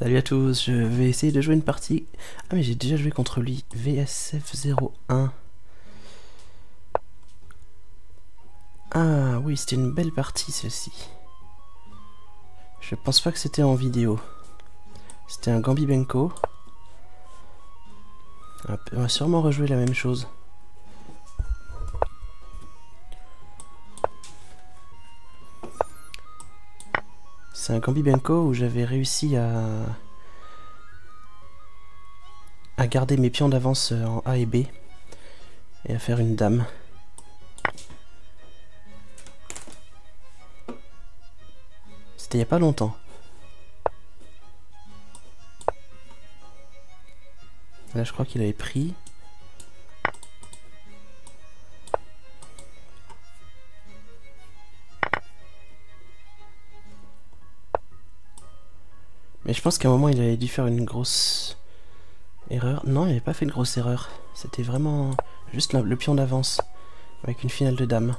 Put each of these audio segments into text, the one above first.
Salut à tous, je vais essayer de jouer une partie. Ah mais j'ai déjà joué contre lui, VSF01. Ah oui, c'était une belle partie celle-ci. Je pense pas que c'était en vidéo. C'était un Gambi Benko. On va sûrement rejouer la même chose. C'est un Gambi Benko où j'avais réussi à... à garder mes pions d'avance en A et B et à faire une dame. C'était il n'y a pas longtemps. Là je crois qu'il avait pris. Mais je pense qu'à un moment il avait dû faire une grosse erreur. Non, il n'avait pas fait de grosse erreur. C'était vraiment juste le pion d'avance avec une finale de dame.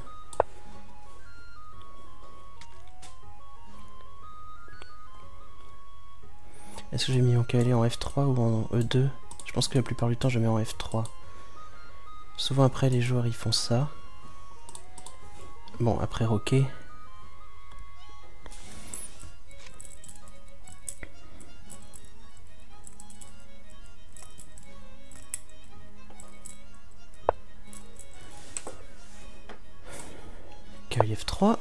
Est-ce que j'ai mis mon cavalier en F3 ou en E2 Je pense que la plupart du temps je mets en F3. Souvent après les joueurs ils font ça. Bon, après roquet. F3.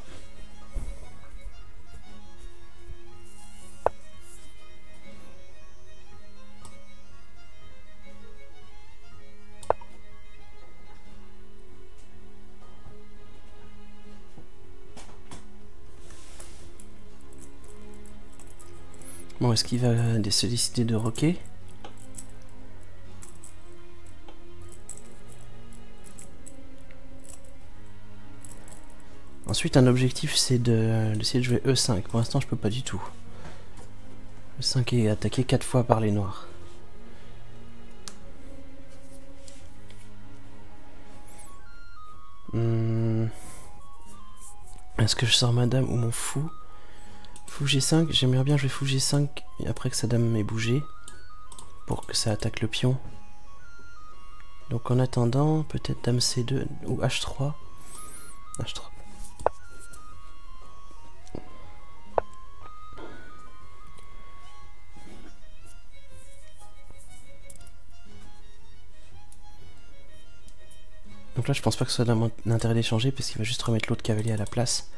Bon, est-ce qu'il va solliciter de roquet? Ensuite, un objectif, c'est d'essayer de, jouer E5. Pour l'instant, je peux pas du tout. E5 est attaqué 4 fois par les noirs. Hmm. Est-ce que je sors ma dame ou mon fou? Fou G5, j'aimerais bien jouer fou G5 après que sa dame m'ait bougé. Pour que ça attaque le pion. Donc en attendant, peut-être dame C2 ou H3. H3. Donc là, je pense pas que ce soit d'intérêt d'échanger parce qu'il va juste remettre l'autre cavalier à la place.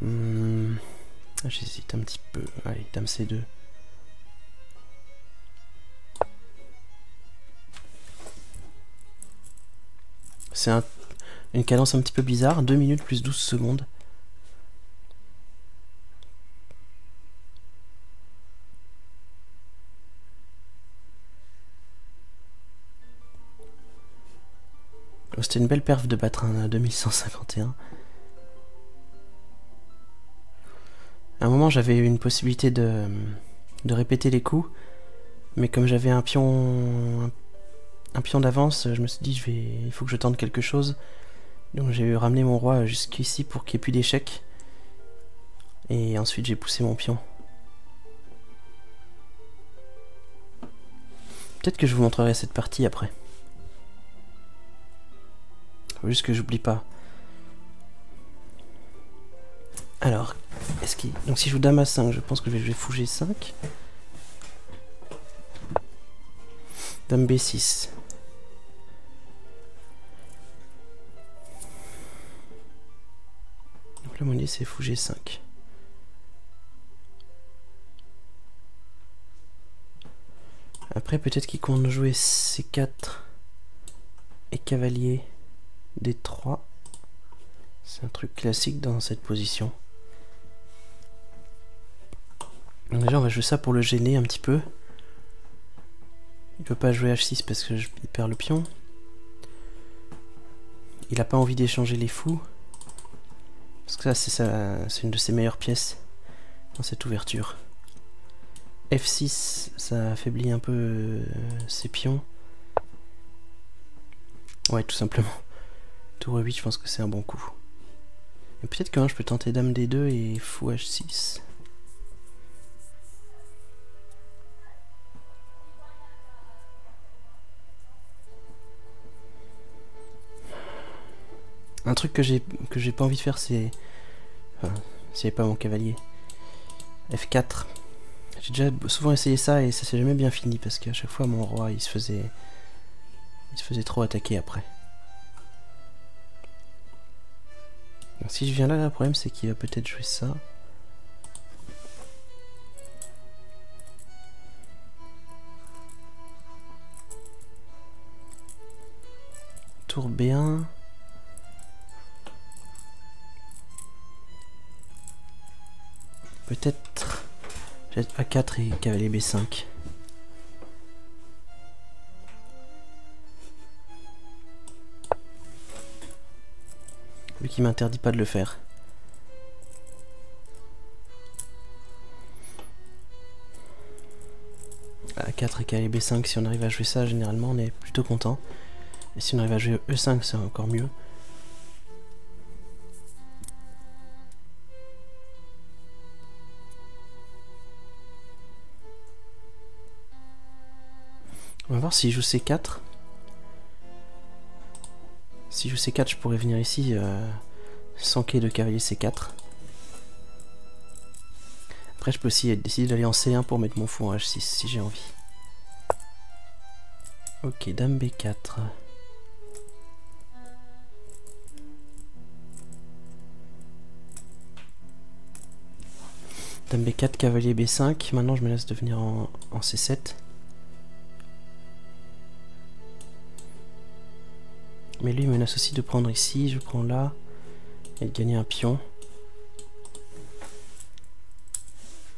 Hmm. J'hésite un petit peu. Allez, dame C2. C'est une cadence un petit peu bizarre. 2 minutes plus 12 secondes. C'était une belle perf de battre un 2151. À un moment, j'avais eu une possibilité de, de répéter les coups, mais comme j'avais un pion un pion d'avance, je me suis dit je il faut que je tente quelque chose. Donc j'ai ramené mon roi jusqu'ici pour qu'il n'y ait plus d'échecs. Et ensuite j'ai poussé mon pion. Peut-être que je vous montrerai cette partie après. Juste que j'oublie pas. Alors, est-ce qu'il... Donc si je joue dame à 5, je pense que je vais jouer fou G5. Dame B6. Donc là, mon idée, c'est fou G5. Après, peut-être qu'il compte jouer C4 et cavalier D3. C'est un truc classique dans cette position. Déjà on va jouer ça pour le gêner un petit peu. Il peut pas jouer H6 parce je, perd le pion. Il a pas envie d'échanger les fous. Parce que ça c'est une de ses meilleures pièces dans cette ouverture. F6 ça affaiblit un peu euh, ses pions. Ouais tout simplement. Tour 8 je pense que c'est un bon coup. Et peut-être que je peux tenter dame D2 et fou H6. Un truc que j'ai que j'ai pas envie de faire c'est... Enfin, c'est pas mon cavalier. F4. J'ai déjà souvent essayé ça et ça s'est jamais bien fini parce qu'à chaque fois mon roi il se faisait... Il se faisait trop attaquer après. Si je viens là, le problème c'est qu'il va peut-être jouer ça. Tour B1. Peut-être A4 et cavalier B5. Lui qui m'interdit pas de le faire. A4 et cavalier B5, si on arrive à jouer ça, généralement on est plutôt content. Et si on arrive à jouer E5, c'est encore mieux. On va voir s'il joue C4. Si je joue C4, je pourrais venir ici euh, sans quai de cavalier C4. Après, je peux aussi décider d'aller en C1 pour mettre mon fou en H6 si j'ai envie. Ok, dame B4. Dame B4, cavalier B5. Maintenant, je me laisse de venir en C7. Mais lui il menace aussi de prendre ici, je prends là, et de gagner un pion.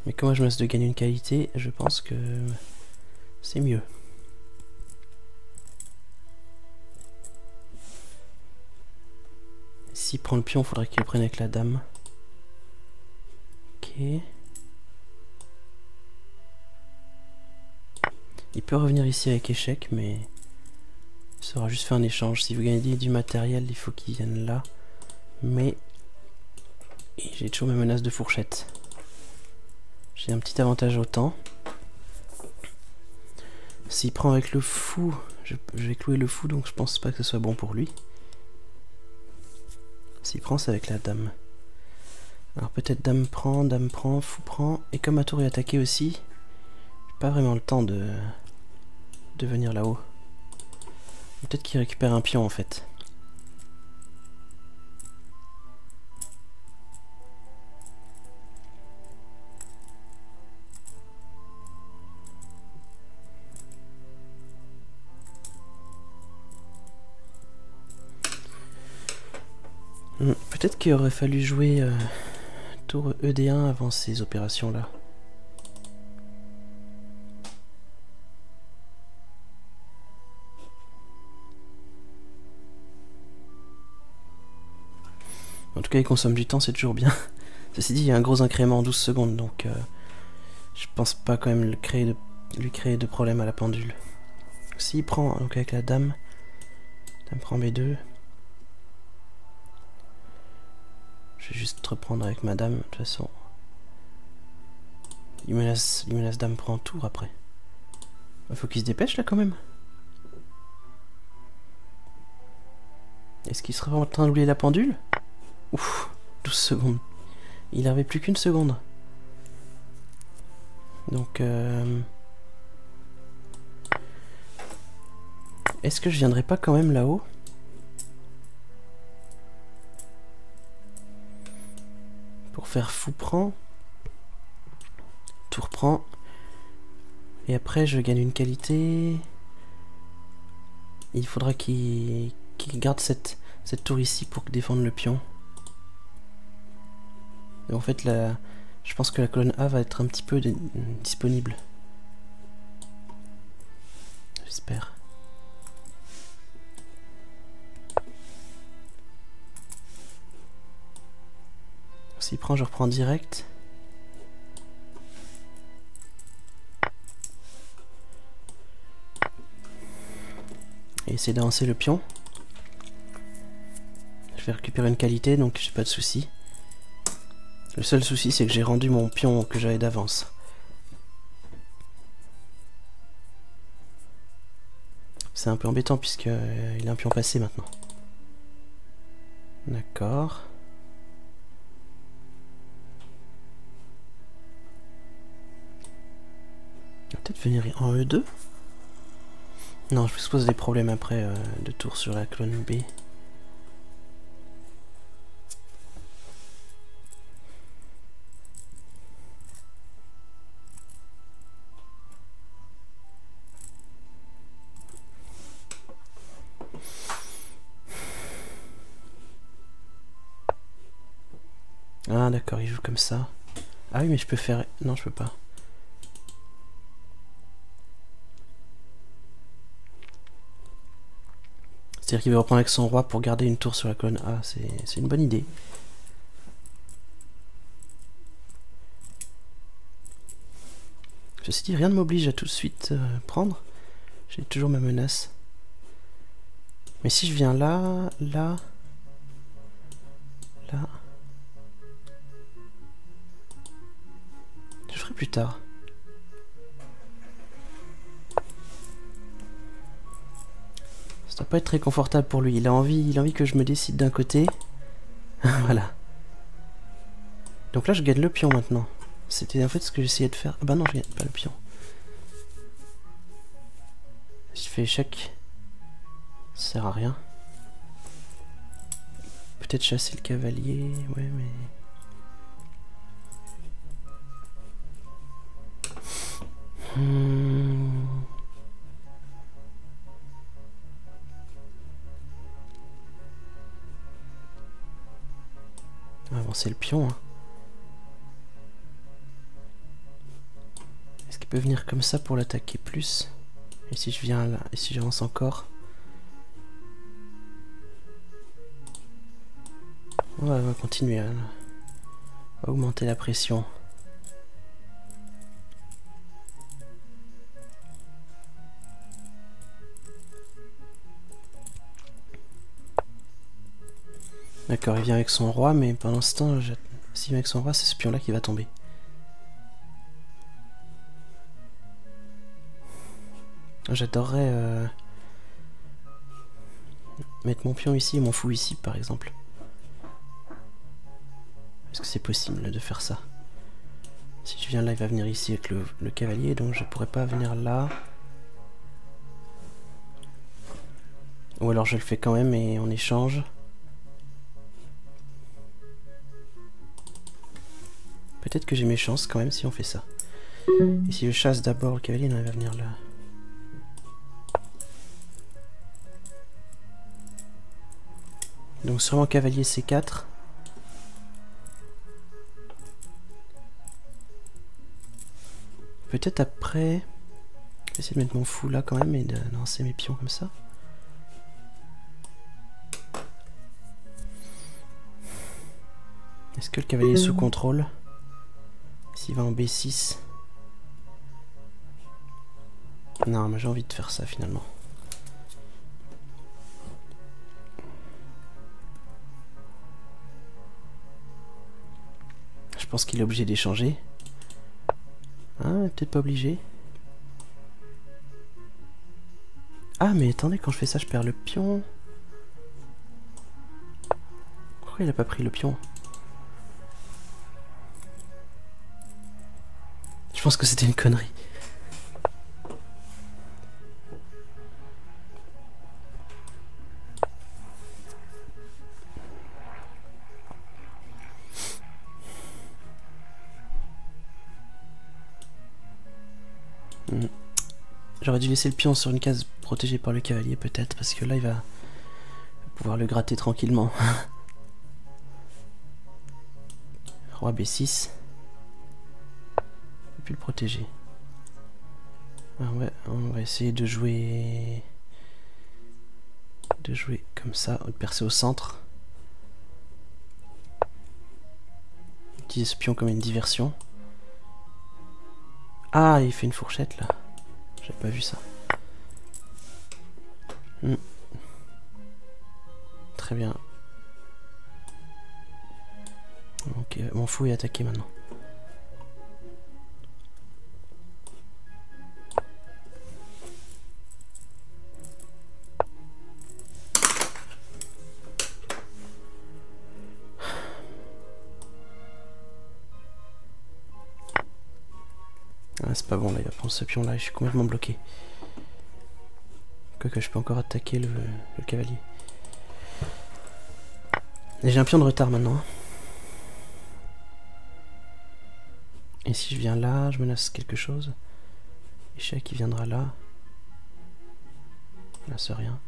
Mais comme moi je menace de gagner une qualité, je pense que c'est mieux. S'il prend le pion, il faudrait qu'il le prenne avec la dame. Ok. Il peut revenir ici avec échec, mais... Ça aura juste fait un échange. Si vous gagnez du matériel, il faut qu'il vienne là. Mais j'ai toujours mes menaces de fourchette. J'ai un petit avantage au temps. S'il prend avec le fou, je, vais clouer le fou, donc je pense pas que ce soit bon pour lui. S'il prend, c'est avec la dame. Alors peut-être dame prend, dame prend, fou prend. Et comme ma tour est attaquée aussi, j'ai pas vraiment le temps de, de venir là-haut. Peut-être qu'il récupère un pion en fait. Hmm, peut-être qu'il aurait fallu jouer euh, tour ED1 avant ces opérations-là. En tout cas, il consomme du temps, c'est toujours bien. Ceci dit, il y a un gros incrément en 12 secondes, donc euh, je pense pas quand même lui créer de, lui créer de problème à la pendule. S'il prend, donc avec la dame, dame prend B2. Je vais juste reprendre avec ma dame, de toute façon. Il menace, il menace dame prend tour après. Il faut qu'il se dépêche là quand même. Est-ce qu'il serait en train d'oublier la pendule? Ouf, 12 secondes. Il n'avait plus qu'une seconde. Donc... Euh... Est-ce que je viendrai pas quand même là-haut? Pour faire fou prend. Tour prend. Et après je gagne une qualité. Il faudra qu'il garde cette tour ici pour défendre le pion. Et en fait, la, je pense que la colonne A va être un petit peu disponible. J'espère. S'il prend, je reprends direct. Et essayer d'avancer le pion. Je vais récupérer une qualité, donc j'ai pas de soucis. Le seul souci, c'est que j'ai rendu mon pion que j'avais d'avance. C'est un peu embêtant puisque euh, il a un pion passé maintenant. D'accord. Peut-être venir en E2 Non, je me pose des problèmes après euh, de tour sur la clone B. d'accord, il joue comme ça. Ah oui, mais je peux faire... Non, je peux pas. C'est-à-dire qu'il va reprendre avec son roi pour garder une tour sur la colonne A. C'est une bonne idée. Ceci dit, rien ne m'oblige à tout de suite euh, prendre. J'ai toujours ma menace. Mais si je viens là, là, là... plus tard. Ça doit pas être très confortable pour lui. Il a envie, il a envie que je me décide d'un côté. voilà. Donc là, je gagne le pion maintenant. C'était en fait ce que j'essayais de faire. Ah bah non, je gagne pas le pion. Je fais échec, ça sert à rien. Peut-être chasser le cavalier, ouais, mais... Hmm. Avancer le pion. Hein. Est-ce qu'il peut venir comme ça pour l'attaquer plus? Et si je viens là, et si j'avance encore? On va, continuer à augmenter la pression. D'accord, il vient avec son roi, mais pendant ce s'il vient avec son roi, c'est ce pion-là qui va tomber. J'adorerais euh, mettre mon pion ici et mon fou ici, par exemple. Est-ce que c'est possible de faire ça? Si je viens là, il va venir ici avec le, le cavalier, donc je pourrais pas venir là. Ou alors je le fais quand même et on échange. Peut-être que j'ai mes chances quand même si on fait ça. Et si je chasse d'abord le cavalier, il va venir là. Donc sûrement cavalier C4. Peut-être après... Je vais essayer de mettre mon fou là quand même et de lancer mes pions comme ça. Est-ce que le cavalier est sous contrôle? S'il va en B6. Non, mais j'ai envie de faire ça finalement. Je pense qu'il est obligé d'échanger. Ah, peut-être pas obligé. Ah, mais attendez, quand je fais ça, je perds le pion. Pourquoi il a pas pris le pion? Pense que c'était une connerie. Hmm. J'aurais dû laisser le pion sur une case protégée par le cavalier peut-être, parce que là il va pouvoir le gratter tranquillement. Roi B6 le protéger. Ah on va essayer de jouer... De jouer comme ça, de percer au centre. Utiliser ce pion comme une diversion. Ah, il fait une fourchette là. J'ai pas vu ça. Hmm. Très bien. Euh, mon fou est attaqué maintenant. C'est pas bon là, il va prendre ce pion là, je suis complètement bloqué. Quoique je peux encore attaquer le, cavalier. J'ai un pion de retard maintenant. Hein. Et si je viens là, je menace quelque chose. Échec, qui viendra là. Là, c'est rien.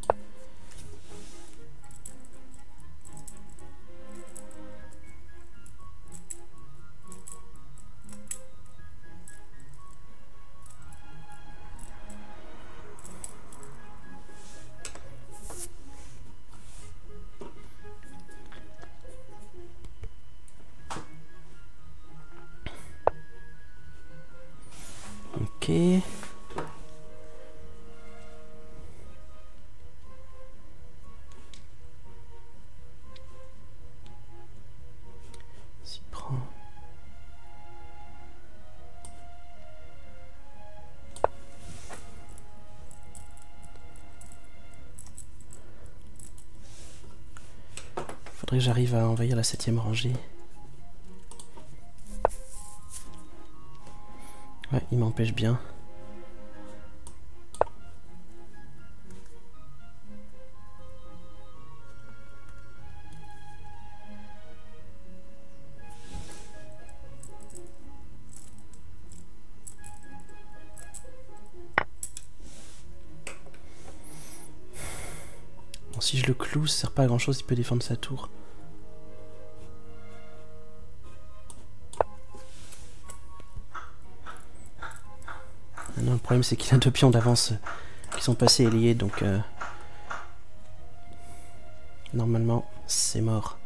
Faudrait que j'arrive à envahir la septième rangée. Ouais, il m'empêche bien. Ça sert pas à grand chose, il peut défendre sa tour. le problème c'est qu'il a deux pions d'avance qui sont passés liés, donc euh, normalement c'est mort.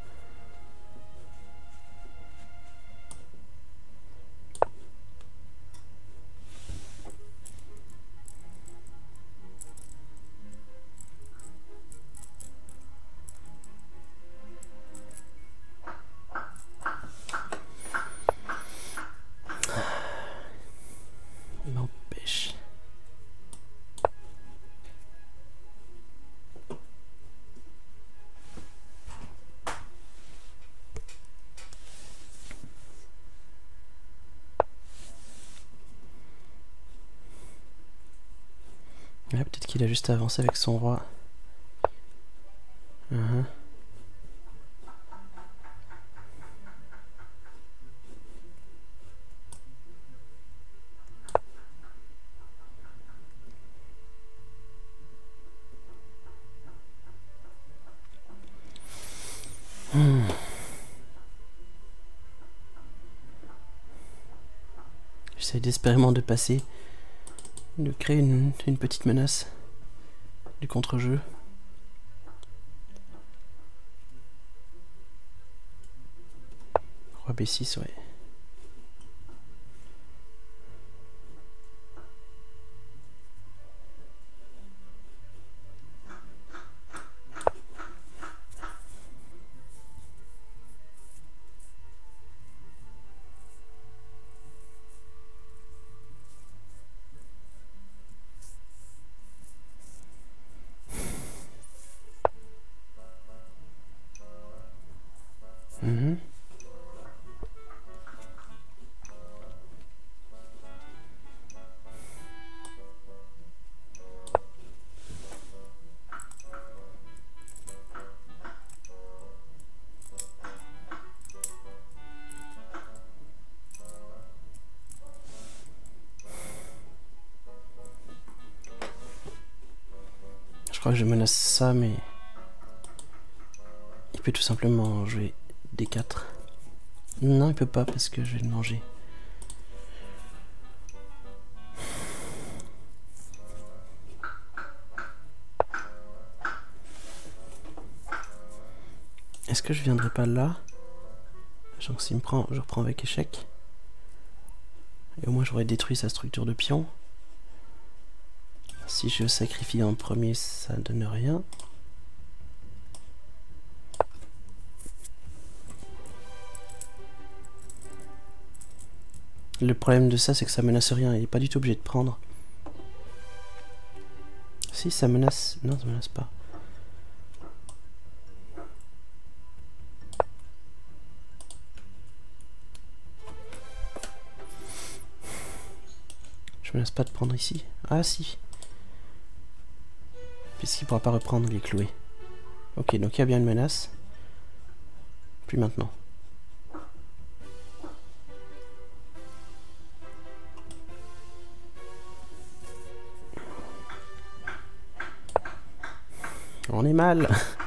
Qu'il a juste avancé avec son roi. Uh-huh. Hmm. J'essaie désespérément de passer de créer une, petite menace du contre-jeu. Roi B6, ouais. Crois que je menace ça, mais il peut tout simplement jouer des 4 Non, il peut pas parce que je vais le manger. Est-ce que je viendrai pas là? Genre s'il me prend, je reprends avec échec. Et au moins j'aurais détruit sa structure de pion. Si je sacrifie en premier, ça donne rien. Le problème de ça, c'est que ça menace rien. Il est pas du tout obligé de prendre. Si, ça menace... Non, ça menace pas. Je menace pas de prendre ici. Ah si. Puisqu'il pourra pas reprendre les cloués. Ok, donc il y a bien une menace. Plus maintenant. On est mal.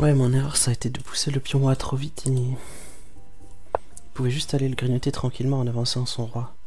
Ouais, mon erreur, ça a été de pousser le pion roi trop vite. Il... pouvait juste aller le grignoter tranquillement en avançant son roi.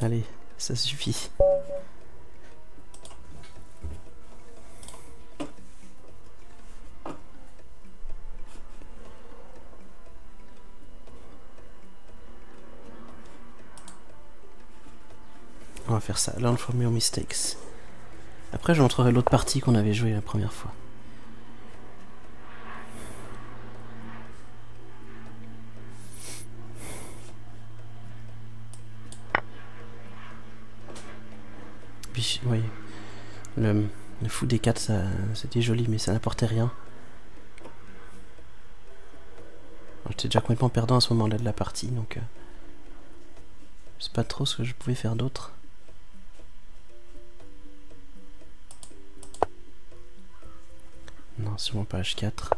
Allez, ça suffit. On va faire ça, learn from your mistakes. Après, je montrerai l'autre partie qu'on avait joué la première fois. oui. Le, fou des 4, c'était joli, mais ça n'apportait rien. J'étais déjà complètement perdant à ce moment-là de la partie, donc... Euh, je pas trop ce que je pouvais faire d'autre. Non, sûrement pas H4.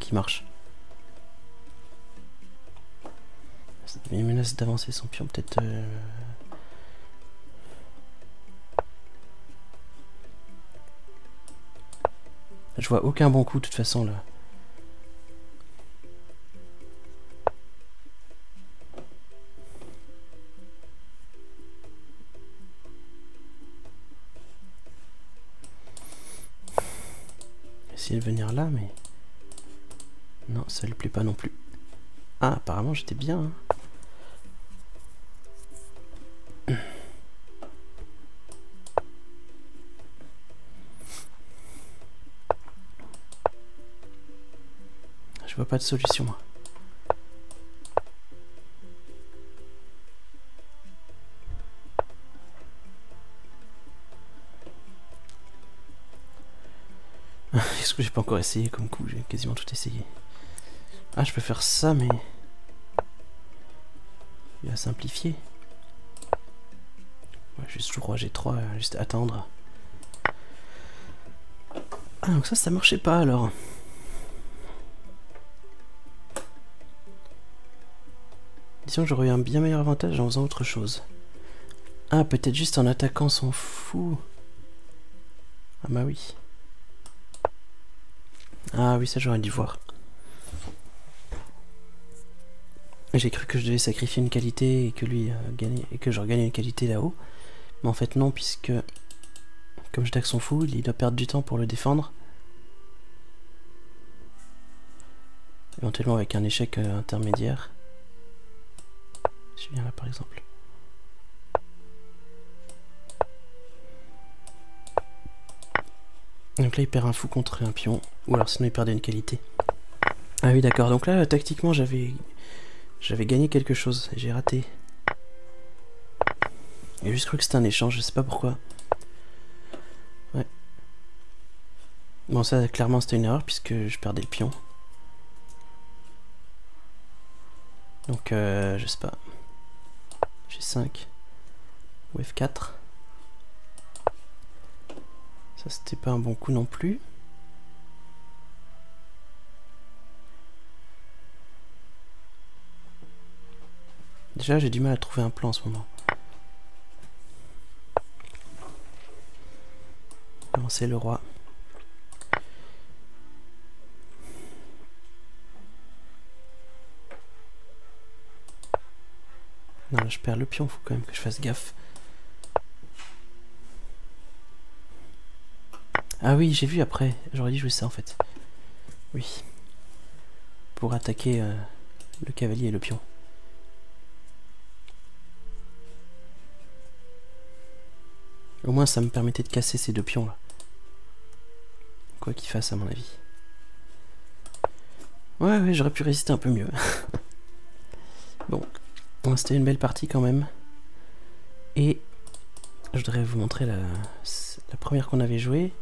Qui marche. Il menace d'avancer son pion, peut-être... Euh, Je vois aucun bon coup de toute façon là. Essayer de venir là, mais... Ça lui plaît pas non plus. Ah, apparemment j'étais bien. Hein. Je vois pas de solution. Moi. Est-ce que j'ai pas encore essayé comme coup? J'ai quasiment tout essayé. Ah, je peux faire ça, mais... Il va simplifier. Ouais, juste le roi G3, juste attendre. Ah, donc ça, ça marchait pas, alors. Disons que j'aurais eu un bien meilleur avantage en faisant autre chose. Ah, peut-être juste en attaquant son fou. Ah bah oui. Ah oui, ça j'aurais dû voir. J'ai cru que je devais sacrifier une qualité et que lui gagner et que je regagne une qualité là-haut. Mais en fait non, puisque comme je son fou, il doit perdre du temps pour le défendre. Éventuellement avec un échec euh, intermédiaire. Je viens là par exemple. Donc là il perd un fou contre un pion. Ou alors sinon il perdait une qualité. Ah oui d'accord, donc là tactiquement j'avais j'avais gagné quelque chose. J'ai raté. J'ai juste cru que c'était un échange, je sais pas pourquoi. Ouais. Bon ça clairement c'était une erreur puisque je perdais le pion. Donc euh, je sais pas. G5 ou F4. Ça c'était pas un bon coup non plus. Déjà j'ai du mal à trouver un plan en ce moment. c'est le roi. Non, là je perds le pion, faut quand même que je fasse gaffe. Ah oui, j'ai vu après. J'aurais dû jouer ça en fait. Oui. Pour attaquer euh, le cavalier et le pion. Au moins ça me permettait de casser ces deux pions là. Quoi qu'il fasse à mon avis. Ouais ouais j'aurais pu résister un peu mieux. bon, c'était une belle partie quand même. Et je voudrais vous montrer la, première qu'on avait jouée.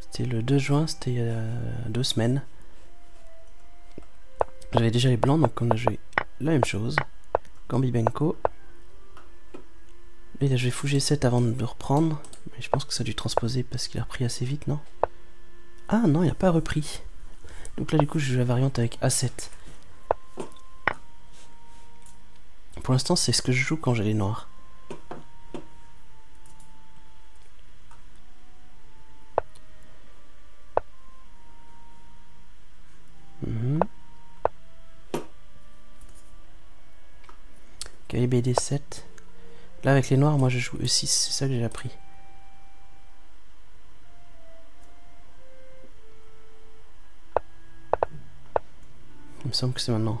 C'était le 2 juin, c'était il y a deux semaines. J'avais déjà les blancs, donc on a joué la même chose. Gambibenko. Là, je vais fouger 7 avant de reprendre. Mais je pense que ça a dû transposer parce qu'il a repris assez vite, non? Ah non, il n'a pas repris. Donc là, du coup, je joue la variante avec A7. Pour l'instant, c'est ce que je joue quand j'ai les noirs. Mmh. KBD7. Là, avec les noirs, moi je joue E6, c'est ça que j'ai appris. Il me semble que c'est maintenant.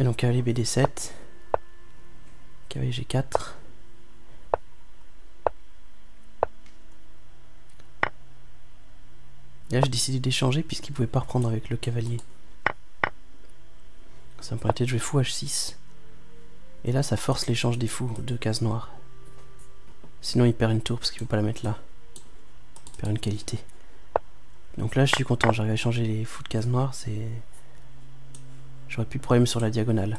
Et donc cavalier BD7, cavalier G4. là j'ai décidé d'échanger puisqu'il pouvait pas reprendre avec le cavalier. Ça me permettait de jouer fou H6. Et là ça force l'échange des fous, deux cases noires. Sinon il perd une tour parce qu'il peut pas la mettre là. Il perd une qualité. Donc là je suis content, j'arrive à échanger les fous de cases noires, c'est... J'aurais plus de problème sur la diagonale.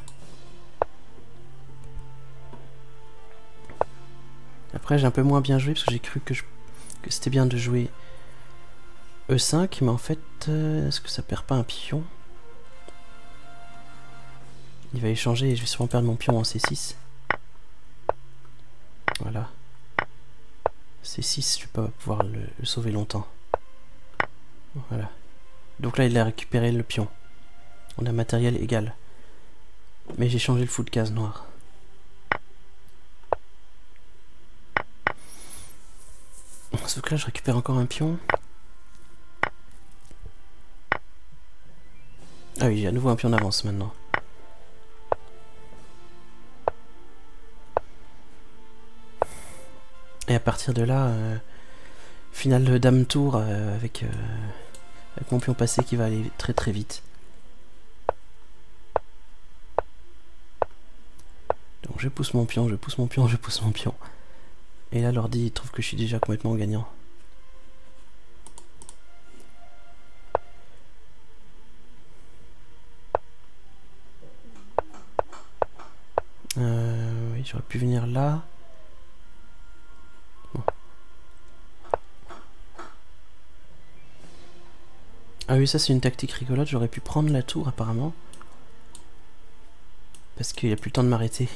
Après j'ai un peu moins bien joué parce que j'ai cru que, que c'était bien de jouer E5, mais en fait, euh, est-ce que ça perd pas un pion? Il va échanger et je vais sûrement perdre mon pion en C6. Voilà. C6, je vais pas pouvoir le sauver longtemps. Voilà. Donc là, il a récupéré le pion. On a matériel égal. Mais j'ai changé le fou de case noire. Sauf que là, je récupère encore un pion. Ah oui, j'ai à nouveau un pion d'avance maintenant. Et à partir de là, euh, finale dame tour euh, avec, euh, avec mon pion passé qui va aller très très vite. je pousse mon pion, je pousse mon pion, je pousse mon pion. Et là, l'ordi trouve que je suis déjà complètement gagnant. Euh, oui, j'aurais pu venir là. Ah oui, ça c'est une tactique rigolote. J'aurais pu prendre la tour apparemment. Parce qu'il n'y a plus le temps de m'arrêter.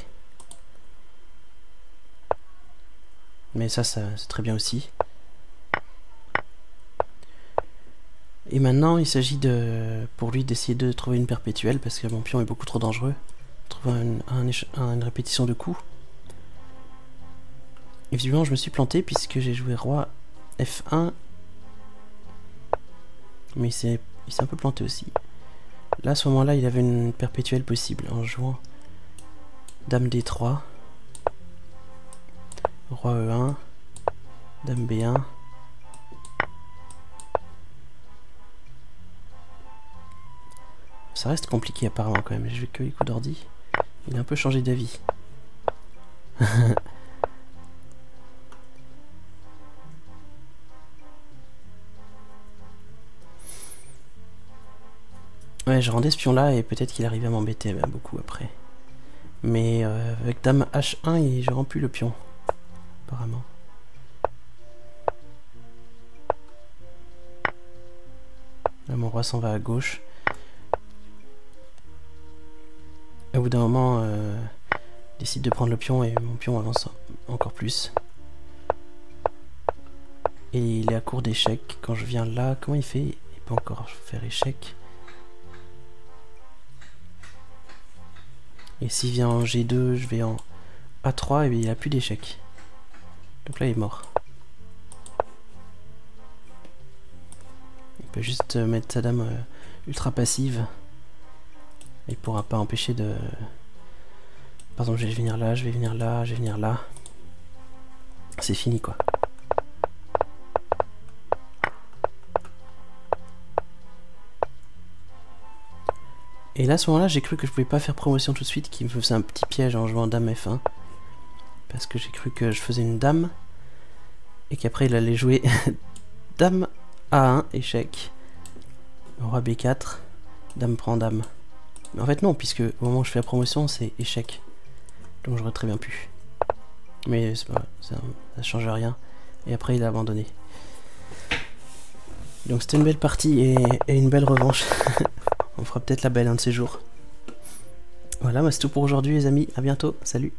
Mais ça, ça c'est très bien aussi. Et maintenant, il s'agit de, pour lui d'essayer de trouver une perpétuelle parce que mon pion est beaucoup trop dangereux. Trouver une répétition de coups. Visiblement, je me suis planté puisque j'ai joué roi F1. Mais il s'est un peu planté aussi. Là, à ce moment-là, il avait une perpétuelle possible en jouant Dame D3, Roi E1, Dame B1. Ça reste compliqué apparemment quand même. Je vais que les coups d'ordi. Il a un peu changé d'avis. je rendais ce pion là et peut-être qu'il arrivait à m'embêter bah, beaucoup après. Mais euh, avec dame H1, je rends plus le pion. Apparemment. Là, mon roi s'en va à gauche. au bout d'un moment, euh, il décide de prendre le pion et mon pion avance encore plus. Et il est à court d'échecs. Quand je viens là, comment il fait? Il peut encore faire échec. Et s'il vient en G2, je vais en A3 et il a plus d'échecs. Donc là, il est mort. Il peut juste mettre sa dame euh, ultra passive. Il pourra pas empêcher de... Par exemple, je vais venir là, je vais venir là, je vais venir là. C'est fini, quoi. Et là, à ce moment-là, j'ai cru que je pouvais pas faire promotion tout de suite, qui me faisait un petit piège en jouant dame F1. Parce que j'ai cru que je faisais une dame, et qu'après il allait jouer dame A1, échec, roi B4, dame prend dame. Mais en fait non, puisque au moment où je fais la promotion, c'est échec. Donc j'aurais très bien pu. Mais pas, ça, ça change rien. Et après il a abandonné. Donc c'était une belle partie et une belle revanche. On fera peut-être la belle un de ces jours. Voilà, c'est tout pour aujourd'hui les amis. À bientôt. Salut.